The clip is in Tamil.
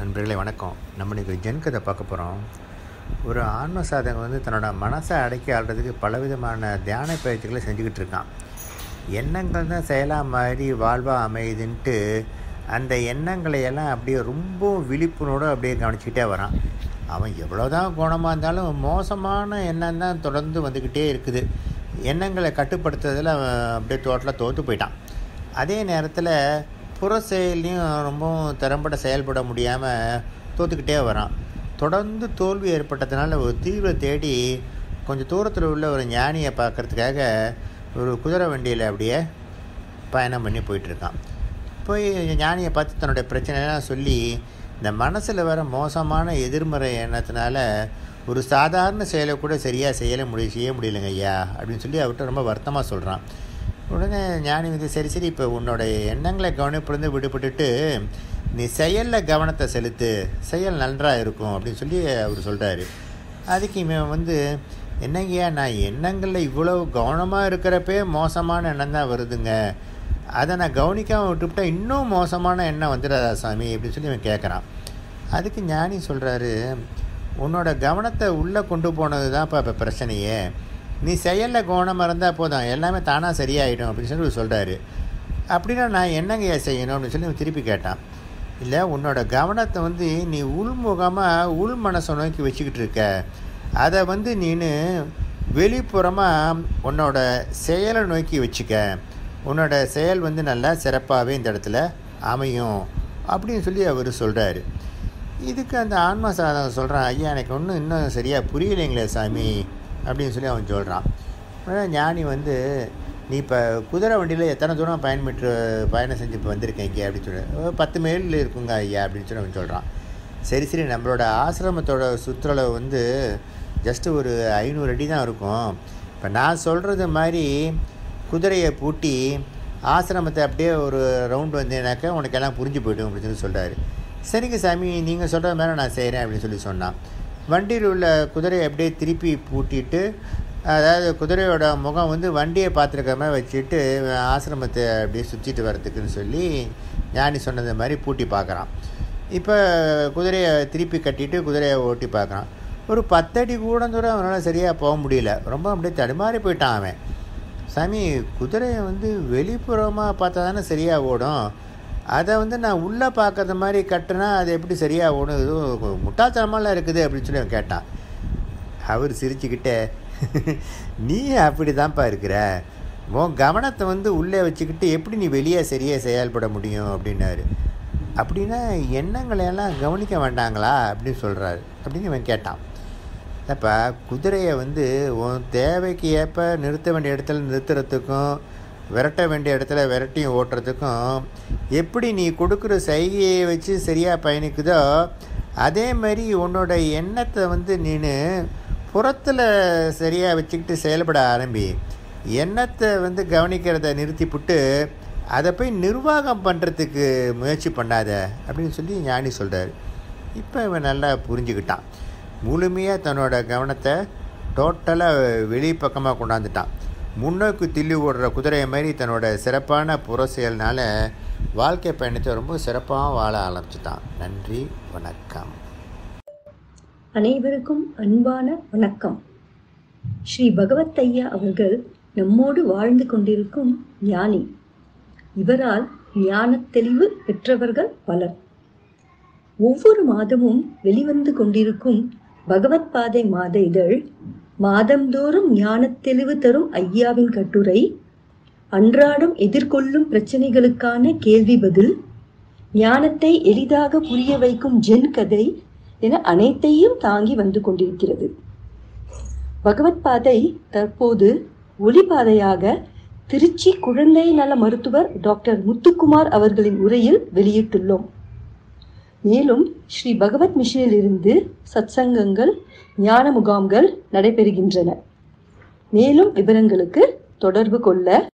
நண்பர்களே வணக்கம். நம்ம இன்றைக்கி ஜென் கதை பார்க்க போகிறோம் ஒரு ஆன்ம சாதகம் வந்து தன்னோட மனசை அடக்கி ஆடுறதுக்கு பலவிதமான தியான பயிற்சிகளை செஞ்சுக்கிட்டு இருக்கான். எண்ணங்கள் தான் செயலாக மாதிரி வாழ்வாக அமையுதுன்ட்டு அந்த எண்ணங்களை எல்லாம் அப்படியே ரொம்ப விழிப்புணோடு அப்படியே கவனிச்சுக்கிட்டே வரான். அவன் எவ்வளோதான் குணமாக இருந்தாலும் மோசமான எண்ணம் தான் தொடர்ந்து வந்துக்கிட்டே இருக்குது. எண்ணங்களை கட்டுப்படுத்துறதில் அவன் அப்படியே தோட்டில் தோற்று போயிட்டான். அதே நேரத்தில் புற செயல்லையும் ரொம்பவும் திறம்பட செயல்பட முடியாமல் தோற்றுக்கிட்டே வரான். தொடர்ந்து தோல்வி ஏற்பட்டதுனால ஒரு தீவிர தேடி கொஞ்சம் தூரத்தில் உள்ள ஒரு ஞானியை பார்க்கறதுக்காக ஒரு குதிரை வண்டியில் அப்படியே பயணம் பண்ணி போயிட்டுருக்கான். போய் ஞானியை பார்த்து தன்னுடைய பிரச்சனையெல்லாம் சொல்லி இந்த மனசில் வர மோசமான எதிர்மறை எண்ணத்தினால ஒரு சாதாரண செயலை கூட சரியாக செய்யலை முடிய செய்ய முடியலைங்க ஐயா அப்படின்னு சொல்லி அவர்கிட்ட ரொம்ப வருத்தமாக சொல்கிறான் உடனே ஞானி வந்து சரி சரி இப்போ உன்னோட எண்ணங்களை கவனிப்பிலிருந்து விடுபட்டுட்டு நீ செயலில் கவனத்தை செலுத்து. செயல் நன்றாக இருக்கும் அப்படின்னு சொல்லி அவர் சொல்கிறாரு அதுக்கு இவன் வந்து என்னங்கய்யா நான் எண்ணங்களில் இவ்வளோ கவனமாக இருக்கிறப்பே மோசமான எண்ணம் தான் வருதுங்க. அதை நான் கவனிக்காமல் விட்டுவிட்டா இன்னும் மோசமான எண்ணம் வந்துடாதா சாமி? அப்படின்னு சொல்லி இவன் கேட்குறான் அதுக்கு ஞானி சொல்கிறாரு உன்னோட கவனத்தை உள்ளே கொண்டு போனது தான் இப்போ இப்போ பிரச்சனையே. நீ செயலில் கோணமாக இருந்தால் போதும். எல்லாமே தானாக சரியாயிடும் அப்படின்னு சொல்லி சொல்கிறாரு அப்படின்னா நான் என்னங்கய்யா செய்யணும் அப்படின்னு சொல்லி திருப்பி கேட்டான். இல்லை உன்னோட கவனத்தை வந்து நீ உள்முகமாக உள் மனசை நோக்கி வச்சுக்கிட்டு இருக்க. அதை வந்து நீனு வெளிப்புறமாக உன்னோட செயலை நோக்கி வச்சுக்க. உன்னோட செயல் வந்து நல்லா சிறப்பாகவே இந்த இடத்துல அமையும் அப்படின்னு சொல்லி அவர் சொல்கிறாரு இதுக்கு அந்த ஆன்மா சாதகம் சொல்கிறான் ஐயா எனக்கு ஒன்றும் இன்னும் சரியாக புரியலைங்களே சாமி. அப்படின்னு சொல்லி அவன் சொல்கிறான் ஞானி வந்து நீ இப்போ குதிரை வண்டியில் எத்தனை தூரம் பயன்பெற்று பயணம் செஞ்சு இப்போ வந்திருக்கேன் இங்கே? அப்படின்னு சொல்லி பத்து மைல் இருக்குங்க ஐயா அப்படின்னு சொல்லி அவன் சொல்கிறான் சரி சரி நம்மளோட ஆசிரமத்தோட சுற்றுலா வந்து ஜஸ்ட்டு ஒரு ஐநூறு அடி தான் இருக்கும். இப்போ நான் சொல்கிறது மாதிரி குதிரையை பூட்டி ஆசிரமத்தை அப்படியே ஒரு ரவுண்டு வந்தேனாக்கா உனக்கு எல்லாம் புரிஞ்சு போய்டும் அப்படின்னு சொல்லி சொல்கிறாரு சரிங்க சாமி நீங்கள் சொல்கிற மாதிரி நான் செய்கிறேன் அப்படின்னு சொல்லி சொன்னான். வண்டியில் உள்ள குதிரையை அப்படியே திருப்பி பூட்டிட்டு அதாவது குதிரையோட முகம் வந்து வண்டியை பார்த்துருக்க மாதிரி வச்சுட்டு ஆசிரமத்தை அப்படியே சுற்றிட்டு வரதுக்குன்னு சொல்லி ஞானி சொன்னது மாதிரி பூட்டி பார்க்குறான். இப்போ குதிரையை திருப்பி கட்டிட்டு குதிரையை ஓட்டி பார்க்குறான். ஒரு பத்தடி கூட தூரம் அவனால் சரியாக போக முடியல. ரொம்ப அப்படியே தடுமாறி போயிட்டான் அவன். சாமி குதிரையை வந்து வெளிப்புறமாக பார்த்தா தானே சரியாக ஓடும். அதை வந்து நான் உள்ளே பார்க்குற மாதிரி கட்டினா அது எப்படி சரியாக ஒன்று இது முட்டாள்தனமாலாம் இருக்குது அப்படின்னு சொல்லி அவன் கேட்டான். அவர் சிரிச்சுக்கிட்டே நீ அப்படி தான்ப்பா இருக்கிற. உன் கவனத்தை வந்து உள்ளே வச்சுக்கிட்டு எப்படி நீ வெளியே சரியாக செயல்பட முடியும்? அப்படின்னாரு. அப்படின்னா எண்ணங்களையெல்லாம் கவனிக்க வேண்டாங்களா? அப்படின்னு சொல்கிறாரு அப்படின்னு இவன் கேட்டான். அப்போ குதிரையை வந்து உன் தேவைக்கு ஏற்ப நிறுத்த வேண்டிய இடத்துல நிறுத்துறதுக்கும் விரட்ட வேண்டிய இடத்துல விரட்டியும் ஓட்டுறதுக்கும் எப்படி நீ கொடுக்குற சைகையை வச்சு சரியாக பயணிக்குதோ அதே மாதிரி உன்னோட எண்ணத்தை வந்து நீனு புறத்தில் சரியாக வச்சுக்கிட்டு செயல்பட ஆரம்பி. எண்ணத்தை வந்து கவனிக்கிறத நிறுத்திப்புட்டு அதை போய் நிர்வாகம் பண்ணுறதுக்கு முயற்சி பண்ணாத அப்படின்னு சொல்லி ஞானி சொல்கிறார் இப்போ இவன் நல்லா புரிஞ்சுக்கிட்டான். முழுமையாக தன்னோட கவனத்தை டோட்டலாக வெளி பக்கமாக கொண்டாந்துட்டான். முன்னோக்கு தில்லி ஓடுற குதிரையை மாதிரி தன்னோட சிறப்பான புற செயல்னால் வாழ்க்கை பயணத்தை ரொம்ப சிறப்பாக வாழ ஆரம்பிச்சிட்டான். நன்றி வணக்கம். அனைவருக்கும் அன்பான வணக்கம். ஸ்ரீ பகவத் ஐயா அவர்கள் நம்மோடு வாழ்ந்து கொண்டிருக்கும் ஞானி. இவரால் ஞான தெளிவு பெற்றவர்கள் பலர். ஒவ்வொரு மாதமும் வெளிவந்து கொண்டிருக்கும் பகவத் பாதை மாத இதழ் மாதந்தோறும் ஞானத் தெளிவு தரும் ஐயாவின் கட்டுரை அன்றாடம் எதிர்கொள்ளும் பிரச்சனைகளுக்கான கேள்வி பதில் ஞானத்தை எளிதாக புரிய வைக்கும் ஜென் கதை என அனைத்தையும் தாங்கி வந்து கொண்டிருக்கிறது. பகவத் பாதை தற்போது ஒளிபாதையாக திருச்சி குழந்தை நல மருத்துவர் டாக்டர் முத்துக்குமார் அவர்களின் உரையில் வெளியிட்டுள்ளோம். மேலும் ஸ்ரீ பகவத் மிஷனிலிருந்து சத்சங்கங்கள் ஞான முகாம்கள் நடைபெறுகின்றன. மேலும் விவரங்களுக்கு தொடர்பு கொள்ள